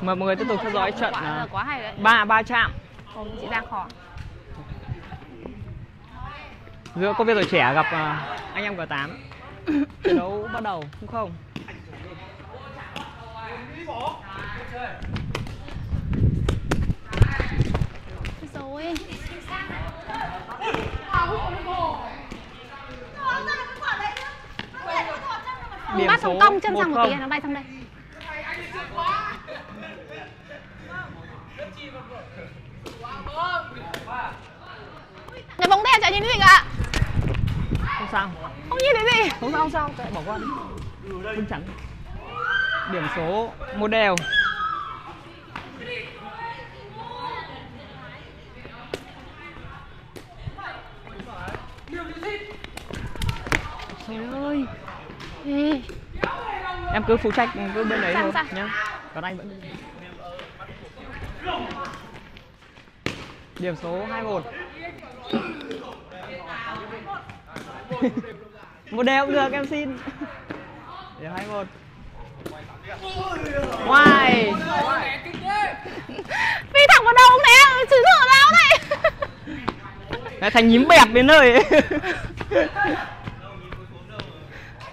Mời mọi người tiếp tục theo dõi trận à, quá hay đấy. ba ba chạm. Chị Giang khỏi. Giữa công viên tuổi trẻ gặp à, anh em G8 trận đấu bắt đầu không không? Rồi. Điểm bắt số thằng cong chân sang một 1-0. tí nó bay sang đây cái bóng đen chạy nhìn cái gì cả không sao. Không nhìn thấy gì. Không sao không sao. Kệ, bỏ qua đi. Vinh chắn điểm số một đều. Trời ơi. Ê, em cứ phụ trách cứ bên đấy thôi nhá. Còn anh vẫn điểm số 21 một. Đều cũng được em xin. Điểm 21 Ngoài. Phi thẳng vào đầu ông này xử thử nào này Đấy, thành nhím bẹp đến nơi.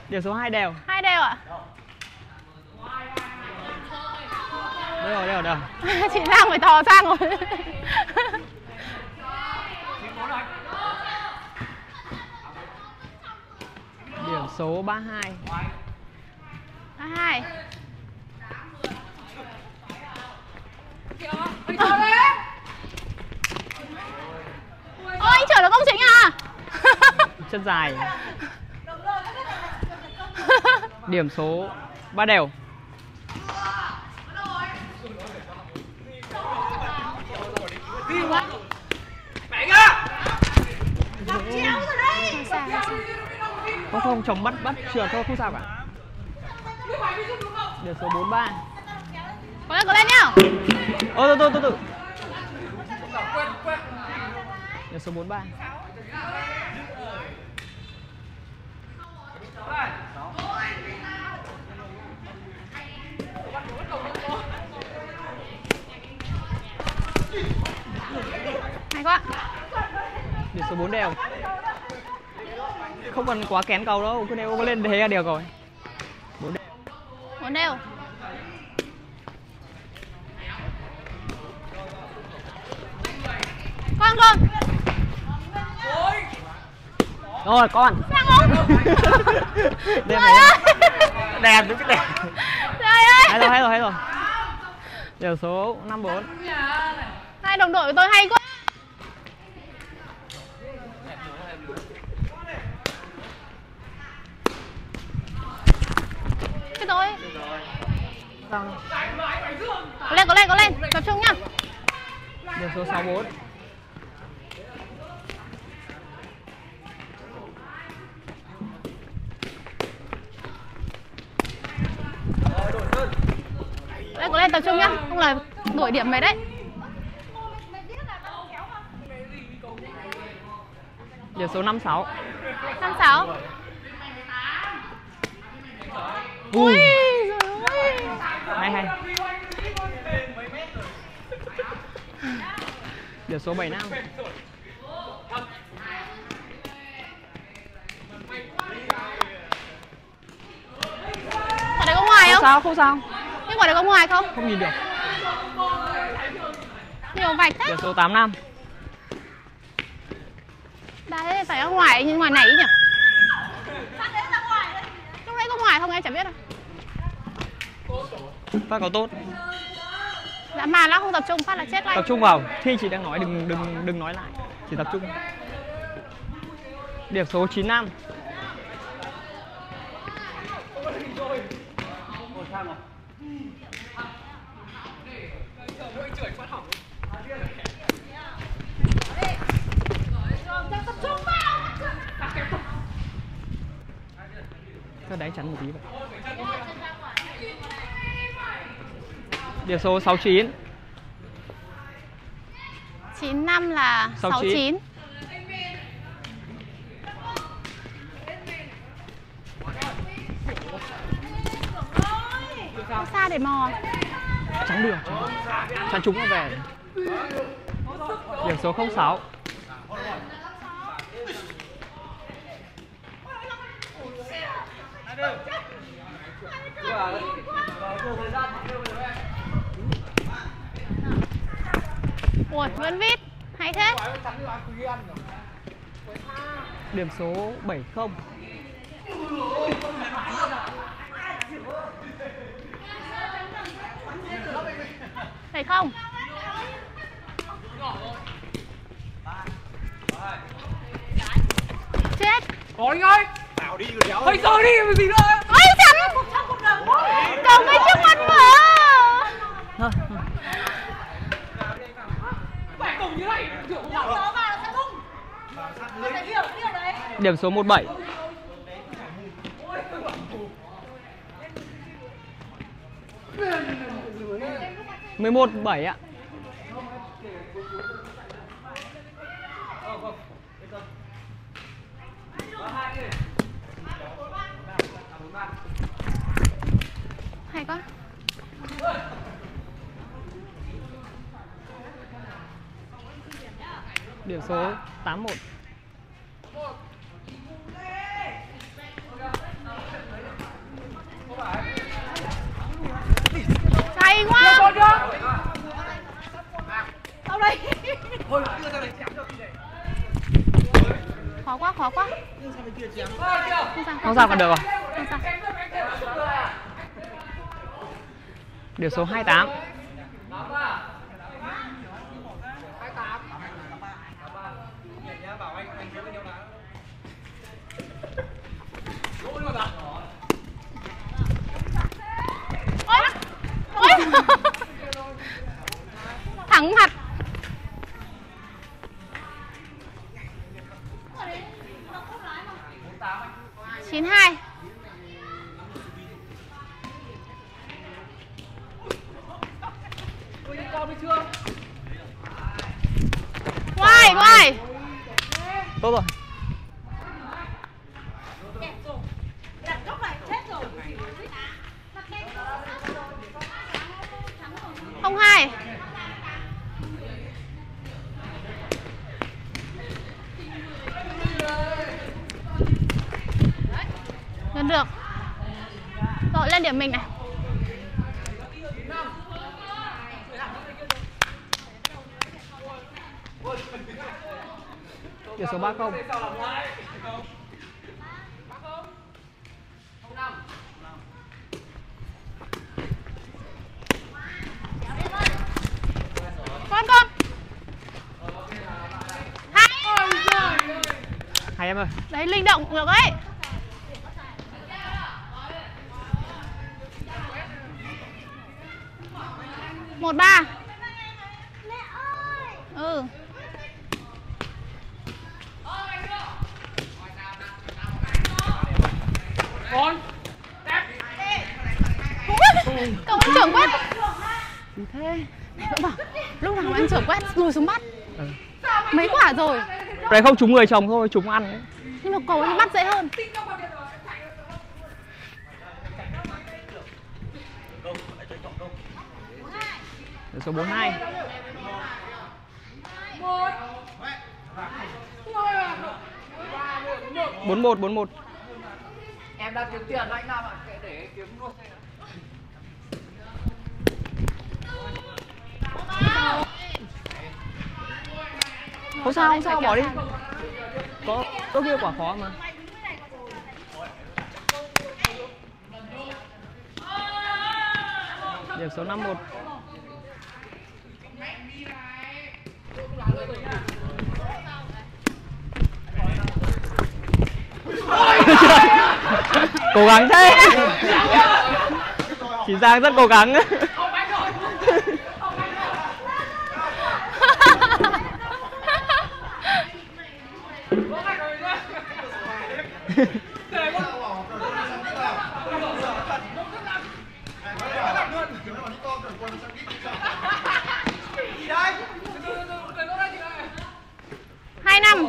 Điểm số 2 đều hai đều ạ Rồi, đây rồi chị Giang phải thò sang rồi. Điểm số 32 À, hai. Ôi anh trở được công chính à? Chân dài. Điểm số 3 đều Xa, xa. Không không, chồng bắt bắt trượt thôi, không? Sao cả Điểm số 43 Có lên có lên nhá. Ơ, từ từ, từ từ. Điểm số 43 Hay quá Điểm số 4 đều. Không cần quá kén cầu đâu, cứ nếu có lên thế là được rồi. 4 đều. Bốn đều. Con con Rồi, con. Về ơi. Đẹp, đúng cái đẹp. Trời ơi. Hay rồi, hay rồi, hay rồi. Điểm số 54 Hai đồng đội của tôi hay quá Cái tôi Xong Có lên có lên có lên. Tập trung nhá. Điểm số 64 Có lên có lên tập trung nhá. Không là đổi điểm về đấy. Điểm số 56 năm sáu Ui, Trời ơi hay hay Điểm số 75 Quả đấy có ngoài Không không? sao, không sao. Nhưng quả đấy có ngoài không? Không nhìn được. Nhiều vạch thế. Điểm số 85 Đấy phải ở ngoài nhưng ngoài này ý nhỉ ngoài không em chả biết đâu. Phát có tốt. Dạ mà nó không tập trung phát là chết ngay Tập trung vào. Khi chị đang nói đừng đừng đừng nói lại. Chỉ tập trung. Điểm số 95 Cho đáy chắn một tí vậy Điểm số 69 95 là 69. 69 Có xa để mò. Chắn được chắn chúng nó về. Điểm số 06 Ui, Nguyễn Vít. Hay thế. Điểm số 70 Phải không? Chết. Có anh ơi Nào đi rồi đéo. Thôi rồi đi làm gì nữa? Ôi chắn. Cầu ngay trước mặt Thôi, Mẹ cùng như này Kiểu không điểm số 17 11 7 ạ Hay quá. Điểm số 81 Hay quá. Thôi đưa ra đây chém cho chị này Khó quá, khó quá. Không sao, còn được rồi Không sao. Điểm số 28 nhá bảo anh anh chém với nhau đá Ôi Ôi Thẳng mặt chín hai ngoài ngoài tốt rồi không hai gần được rồi lên điểm mình này điểm số 30 con con. Hai. Hai em ơi. Đấy linh động được đấy một ba. Ừ Con. Cậu anh trưởng quét. Gì thế Mẹ vẫn bảo lúc nào anh trưởng quét lùi xuống bắt. Ừ. mấy quả rồi. Đấy không trúng người chồng thôi trúng ăn nhưng mà cầu anh bắt dễ hơn. Điểm số 42 41 41 Em đang kiếm tiền anh Nam ạ. Kệ để kiếm luôn. Không sao không sao bỏ đi. có có kia quả khó mà. Điểm số 51 cố gắng thế. Chị Giang rất cố gắng. Hai năm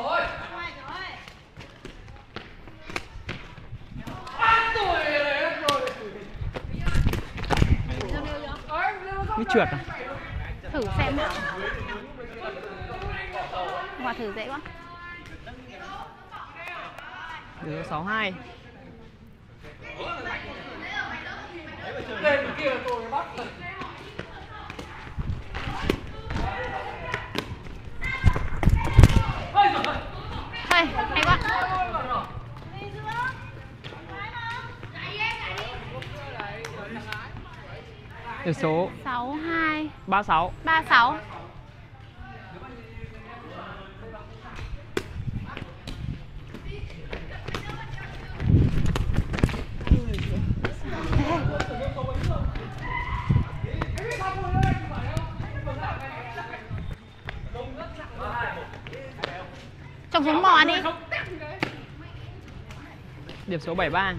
trượt à? Thử xem nào. Quả thử dễ quá. Được sáu hai. Lên kia tôi bắt Hay, hay quá Tỷ số 6-2 36 3-6 Trồng súng bò đi. Điểm số 73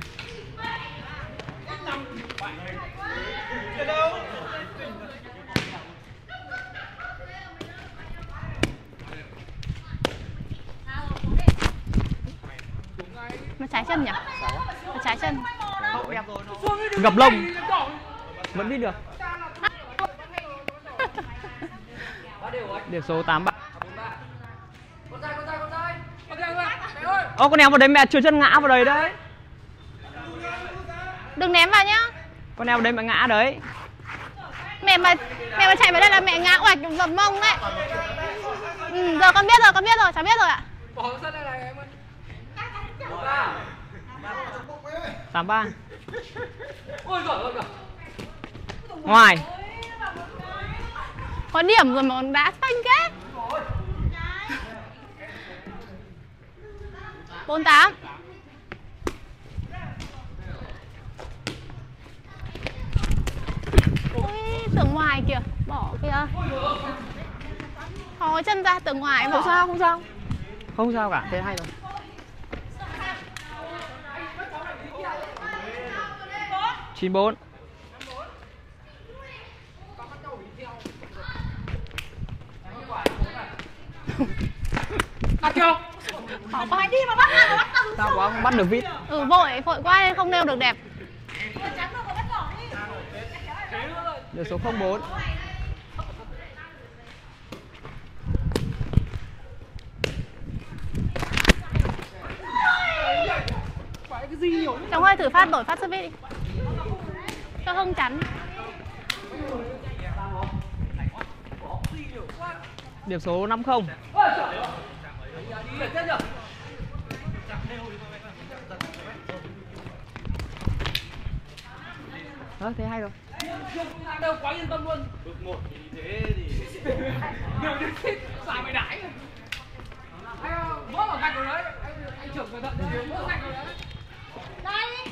Nó trái chân nhỉ? Nó trái chân. Gập lông. Vẫn biết được. Điểm số 83 con trai con trai con trai con trai con trai mẹ ơi Ô con em vào đấy mẹ trượt chân ngã vào đấy đấy. Đừng ném vào nhá. Con em vào đấy mẹ ngã đấy. Mẹ mà mẹ mà chạy vào đây là mẹ ngã oạch dập mông đấy. Ừ, Giờ con biết rồi, con biết rồi, cháu biết rồi ạ. Bỏ sân đây này em ơi ba. 83 ôi giời ơi giời. Ngoài. Có điểm rồi mà còn đá phanh kết 48 Ui, tưởng ngoài kìa, bỏ kìa Thò chân ra tưởng ngoài bỏ. Không sao không sao. Không sao cả thế hay rồi chín bốn. Đặt chưa Bỏ qua đi mà bắt mà bắt tầm sao quá không bắt được vít? Ừ vội, vội quá nên không nêu được đẹp. Điểm số không bốn. Chồng ơi thử phát đổi phát service đi Cho hông chắn. Điểm số năm không. Chết Đó, thế hay rồi. Đâu quá yên tâm luôn bước một thì thế thì nhiều đến thích xả mày đãi anh vỡ vào gạch rồi đấy anh, trưởng cẩn thận vỡ gạch rồi đấy Đây